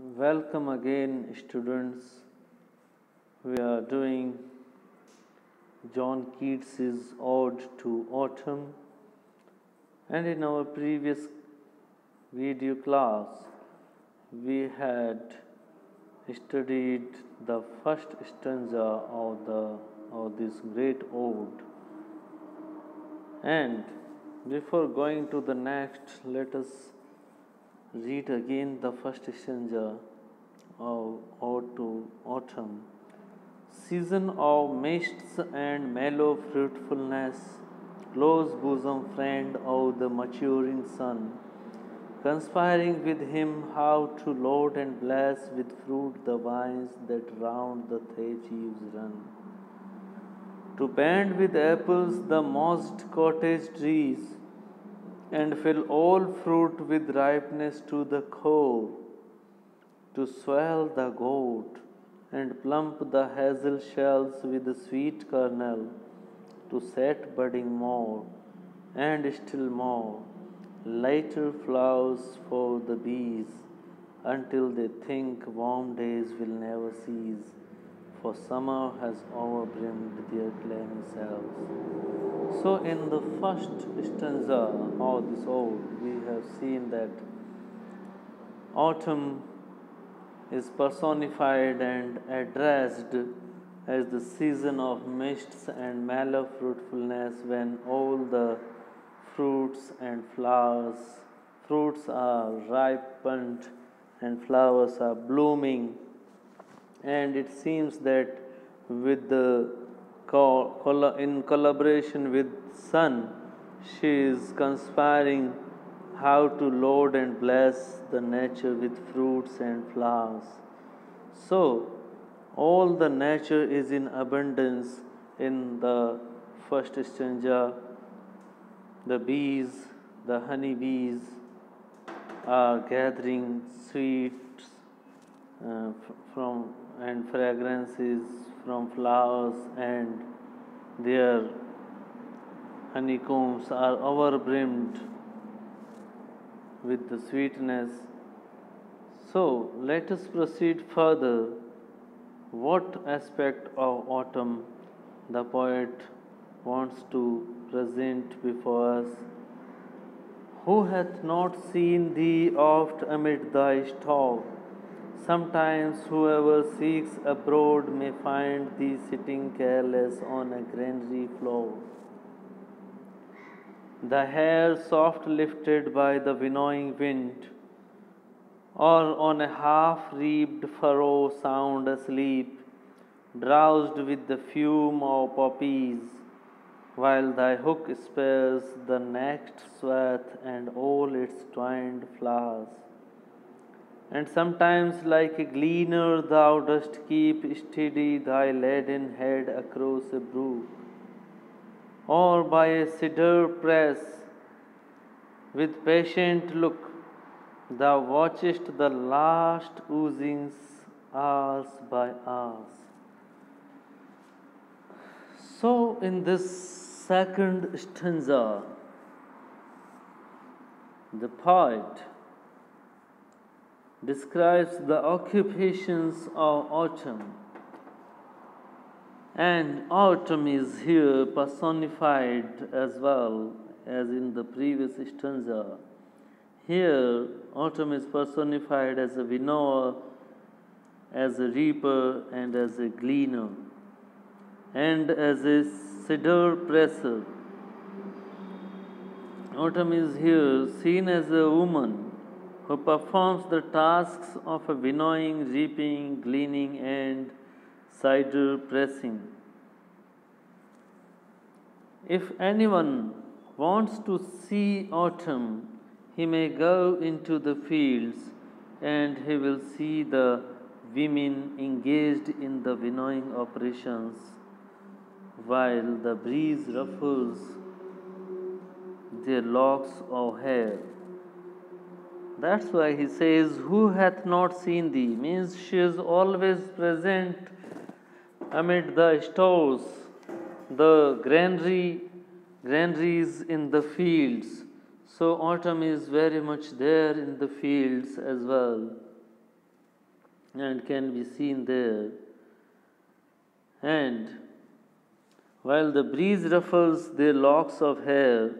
Welcome again, students. We are doing John Keats's Ode to Autumn, and in our previous video class, we had studied the first stanza of the of this great ode. And before going to the next, let us read again the first stanza of Ode to Autumn. Season of mists and mellow fruitfulness, close bosom friend of the maturing sun, conspiring with him how to load and bless with fruit the vines that round the thatch eaves run. To band with apples the mossed cottage trees, and fill all fruit with ripeness to the core, to swell the goat, and plump the hazel shells with the sweet kernel, to set budding more, and still more, lighter flowers for the bees, until they think warm days will never cease, for summer has overbrimmed their clammy cells. So, in the first stanza of this ode, we have seen that autumn is personified and addressed as the season of mists and mellow fruitfulness when all the fruits and flowers, fruits are ripened and flowers are blooming. And it seems that with the in collaboration with sun, she is conspiring how to load and bless the nature with fruits and flowers. So, all the nature is in abundance in the first stanza. The bees, the honey bees, are gathering sweets uh, from and fragrances from flowers, and their honeycombs are overbrimmed with the sweetness. So, let us proceed further. What aspect of autumn the poet wants to present before us? Who hath not seen thee oft amid thy store? Sometimes whoever seeks abroad may find thee sitting careless on a granary floor. The hair soft lifted by the winnowing wind, or on a half reaped furrow sound asleep, drowsed with the fume of poppies, while thy hook spares the next swath and all its twined flowers. And sometimes, like a gleaner, thou dost keep steady thy leaden head across a brook, or by a cider press, with patient look, thou watchest the last oozings hours by hours. So, in this second stanza, the poet describes the occupations of autumn. And autumn is here personified as well as in the previous stanza. Here, autumn is personified as a winnower, as a reaper, and as a gleaner, and as a cider presser. Autumn is here seen as a woman who performs the tasks of winnowing, reaping, gleaning, and cider pressing. If anyone wants to see autumn, he may go into the fields and he will see the women engaged in the winnowing operations while the breeze ruffles their locks of hair. That's why he says, Who hath not seen thee? means she is always present amid the stores, the granary, granaries in the fields. So autumn is very much there in the fields as well. and can be seen there. And while the breeze ruffles their locks of hair,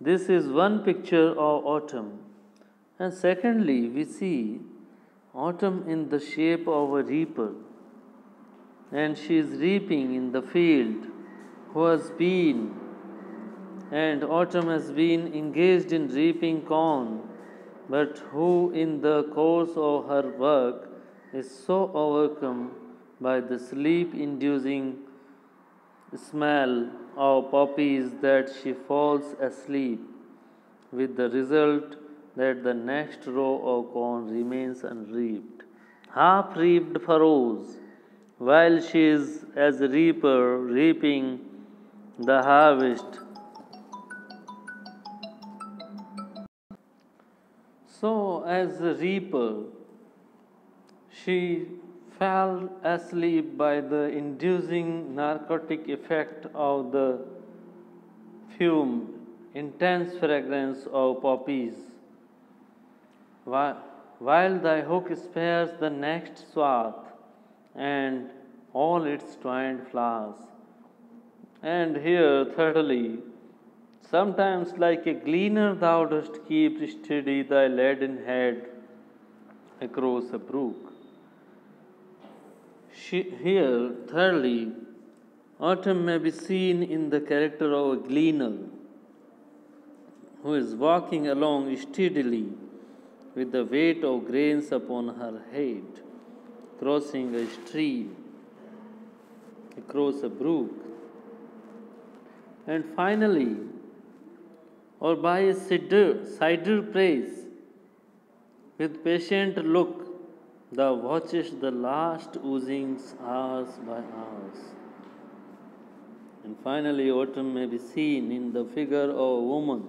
this is one picture of autumn. And secondly, we see autumn in the shape of a reaper. And she is reaping in the field who has been, and autumn has been engaged in reaping corn, but who in the course of her work is so overcome by the sleep inducing smell of poppies that she falls asleep, with the result that the next row of corn remains unreaped. Half reaped furrows, while she is as a reaper reaping the harvest. So, as a reaper, she fell asleep by the inducing narcotic effect of the fume, intense fragrance of poppies. While thy hook spares the next swath and all its twined flowers. And here, thirdly, sometimes like a gleaner thou dost keep steady thy leaden head across a brook. Here, thirdly, autumn may be seen in the character of a gleaner who is walking along steadily with the weight of grains upon her head, crossing a stream, across a brook, and finally, or by a cider, cider press, with patient look, Thou watchest the last oozings hours by hours. And finally, autumn may be seen in the figure of a woman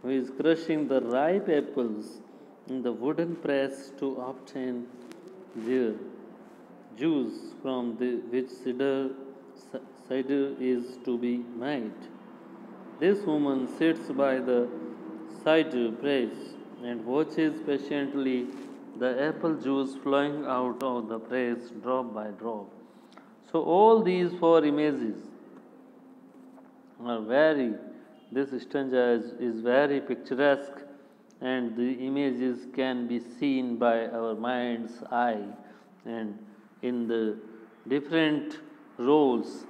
who is crushing the ripe apples the wooden press to obtain their juice from the, which cider, cider is to be made. This woman sits by the cider press and watches patiently the apple juice flowing out of the press drop by drop. So, all these four images are very, this stanza is, is very picturesque and the images can be seen by our mind's eye. And in the different roles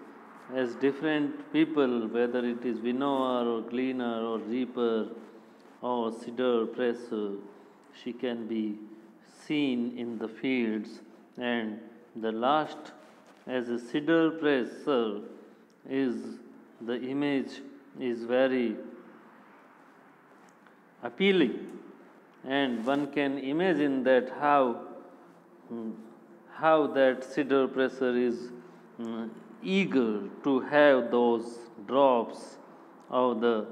as different people, whether it is winnower or gleaner or reaper or cider presser, she can be seen in the fields, and the last, as a cider presser, is the image is very appealing, and one can imagine that how how that cider presser is um, eager to have those drops of the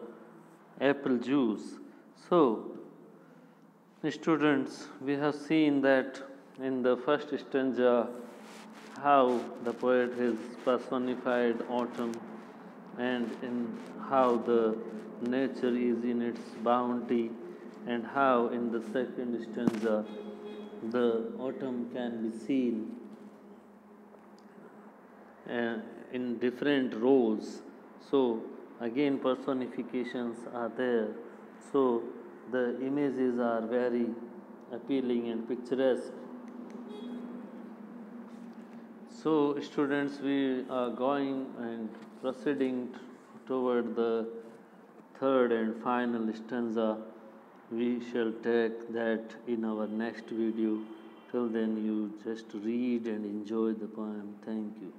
apple juice. So, Students, we have seen that in the first stanza how the poet has personified autumn and in how the nature is in its bounty and how in the second stanza the autumn can be seen uh, in different roles so again personifications are there so the images are very appealing and picturesque. So, students, we are going and proceeding toward the third and final stanza. We shall take that in our next video. Till then, you just read and enjoy the poem. Thank you.